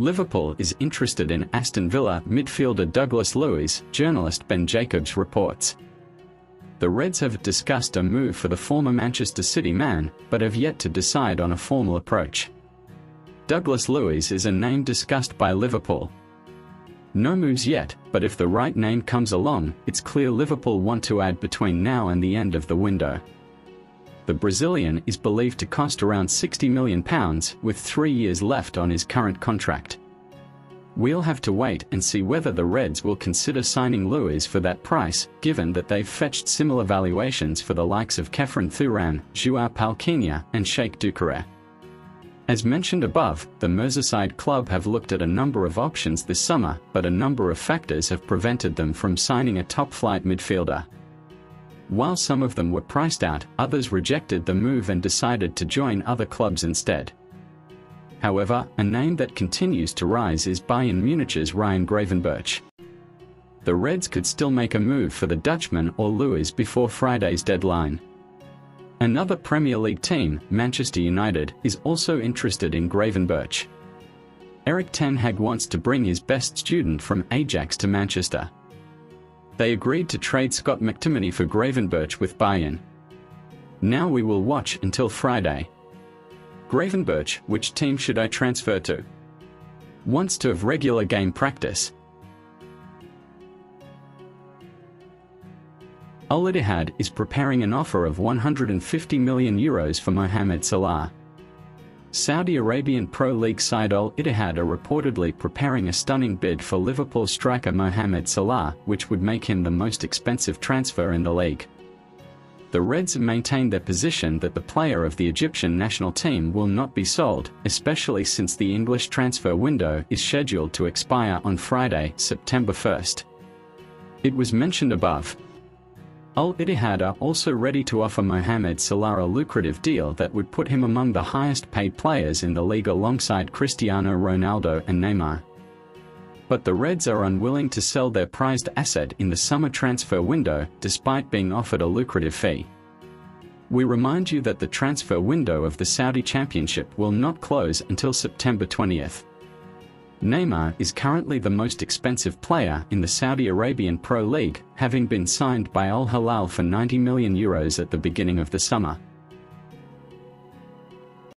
Liverpool is interested in Aston Villa midfielder Douglas Luiz, journalist Ben Jacobs reports. The Reds have discussed a move for the former Manchester City man, but have yet to decide on a formal approach. Douglas Luiz is a name discussed by Liverpool. No moves yet, but if the right name comes along, it's clear Liverpool want to add between now and the end of the window. The Brazilian is believed to cost around £60 million, with three years left on his current contract. We'll have to wait and see whether the Reds will consider signing Luiz for that price, given that they've fetched similar valuations for the likes of Khéphren Thuram, Joao Palhinha, and Cheick Doucouré. As mentioned above, the Merseyside club have looked at a number of options this summer, but a number of factors have prevented them from signing a top-flight midfielder. While some of them were priced out, others rejected the move and decided to join other clubs instead. However, a name that continues to rise is Bayern Munich's Ryan Gravenberch. The Reds could still make a move for the Dutchman or Luiz before Friday's deadline. Another Premier League team, Manchester United, is also interested in Gravenberch. Erik ten Hag wants to bring his best student from Ajax to Manchester they agreed to trade Scott McTominay for Gravenberch with Bayern. Now we will watch until Friday. Gravenberch, which team should I transfer to? Wants to have regular game practice. Al Ittihad is preparing an offer of 150 million euros for Mohamed Salah. Saudi Arabian Pro League side Al Ittihad are reportedly preparing a stunning bid for Liverpool striker Mohamed Salah, which would make him the most expensive transfer in the league. The Reds maintain their position that the player of the Egyptian national team will not be sold, especially since the English transfer window is scheduled to expire on Friday, September 1st. It was mentioned above, Al Ittihad are also ready to offer Mohamed Salah a lucrative deal that would put him among the highest paid players in the league alongside Cristiano Ronaldo and Neymar. But the Reds are unwilling to sell their prized asset in the summer transfer window despite being offered a lucrative fee. We remind you that the transfer window of the Saudi Championship will not close until September 20th. Neymar is currently the most expensive player in the Saudi Arabian Pro League, having been signed by Al Hilal for 90 million euros at the beginning of the summer.